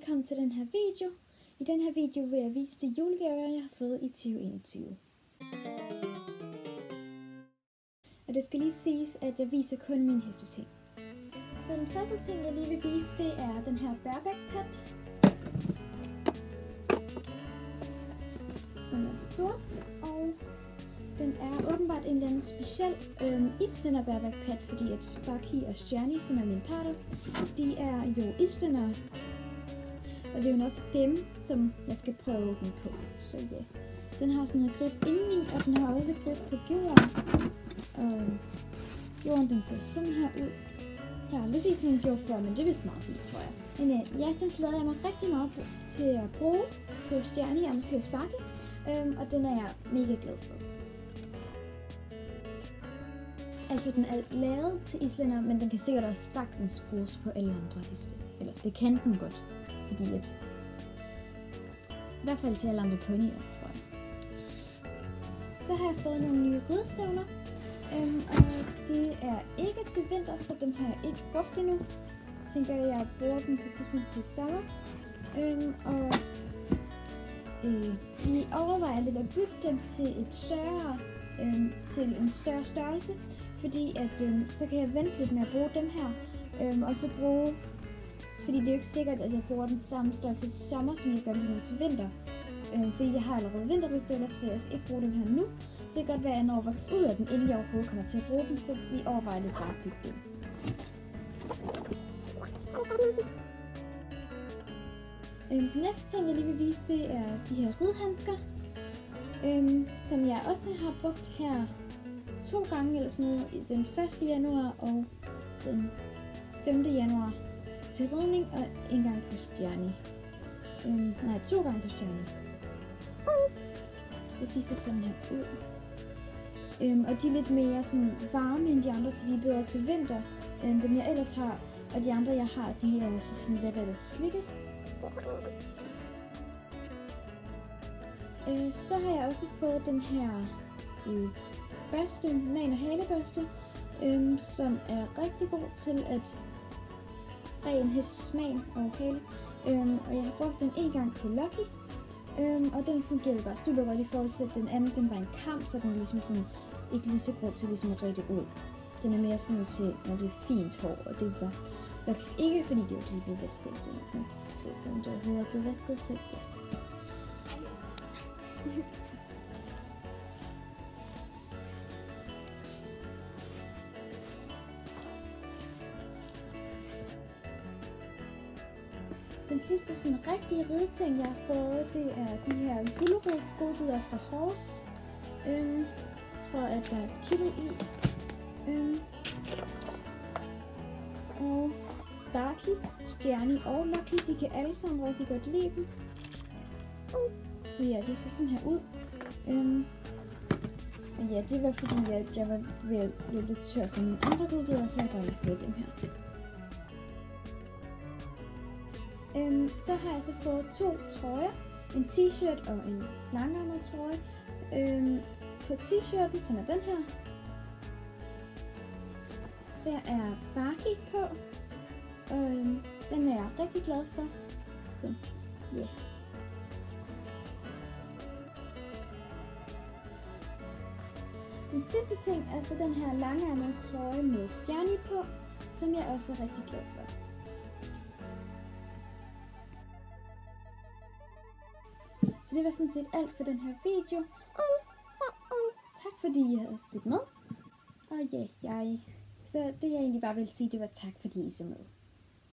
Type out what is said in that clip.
velkommen til den her video. I den her video vil jeg vise de julegaver, jeg har fået i 2021. Og det skal lige siges, at jeg viser kun min hesteting. Så den første ting, jeg lige vil vise, det er den her bareback. Som er sort, og den er åbenbart en eller anden speciel øhm, islænder bareback fordi at Baki og Stjerni, som er min parter, de er jo islænder og det er jo nok dem, som jeg skal prøve den på. Så ja. Den har sådan noget grip indeni, og den har også grip på jorden. Og jorden den ser sådan her ud. Jeg har aldrig set sådan en gjort før, men det er vist meget fint, tror jeg. Men øh, ja, den glæder jeg mig rigtig meget på, til at bruge på stjerne og måske Sparke. Øhm, og den er jeg mega glad for. Altså, den er lavet til islænder, men den kan sikkert også sagtens bruges på alle andre heste. Eller det kan den godt, fordi at... I hvert fald til alle andre ponyer, tror jeg. Så har jeg fået nogle nye ridestævner. Øhm, og det er ikke til vinter, så dem har jeg ikke brugt endnu. Jeg tænker, at jeg bruger dem på et tidspunkt til sommer. Øhm, og øh, vi overvejer lidt at bygge dem til et større, øh, til en større størrelse fordi at øhm, så kan jeg vente lidt med at bruge dem her, øhm, og så bruge, fordi det er jo ikke sikkert, at jeg bruger den samme størrelse til sommer, som jeg gør den til vinter. Øhm, fordi jeg har allerede vinterudstøvler, så jeg skal ikke bruge dem her nu. Så det kan godt være, at jeg når at vokse ud af dem, inden jeg overhovedet kommer til at bruge dem, så vi overvejer lidt bare at bygge dem. Øhm, den næste ting, jeg lige vil vise, det er de her ridhandsker, øhm, som jeg også har brugt her to gange eller sådan noget, den 1. januar og den 5. januar til ridning, og en gang på stjerne. Øhm, nej, to gange på stjerne. Så de ser sådan her ud. Øhm, og de er lidt mere sådan varme end de andre, så de er bedre til vinter, end dem jeg ellers har. Og de andre jeg har, de er også sådan ved at være lidt slidte. Øh, så har jeg også fået den her øh, børste, man- og halebørste, øhm, som er rigtig god til at ren hestes man og hale. Øhm, og jeg har brugt den en gang på Lucky, øhm, og den fungerede bare super godt i forhold til, at den anden den var en kamp, så den er ligesom sådan, ikke lige så god til ligesom at rigtig ud. Den er mere sådan til, når det er fint hår, og det var faktisk ikke, fordi det var lige blevet vasket. Det ser som det overhovedet er blevet vasket selv. Det. Den sidste sådan rigtige rideting, jeg har fået, det er de her gulerodsgodbidder fra Horse. Øhm, jeg tror, at der er et kilo i. Øhm, og Barkley, Stjerne og Lucky, de kan alle sammen rigtig godt lide dem. Uh, så ja, det ser sådan her ud. Øhm, og ja, det var fordi, at jeg var ved at blive lidt tør for mine andre godbidder, så jeg bare lige fået dem her. Øhm, så har jeg så fået to trøjer. En t-shirt og en langærmet trøje. Øhm, på t-shirten, som er den her, der er Barky på. Øhm, den er jeg rigtig glad for. Så, ja. Yeah. Den sidste ting er så den her langærmede trøje med stjerne på, som jeg også er rigtig glad for. Så det var sådan set alt for den her video. Tak fordi I har set med. Og ja, jeg... Så det jeg egentlig bare ville sige, det var tak fordi I så med.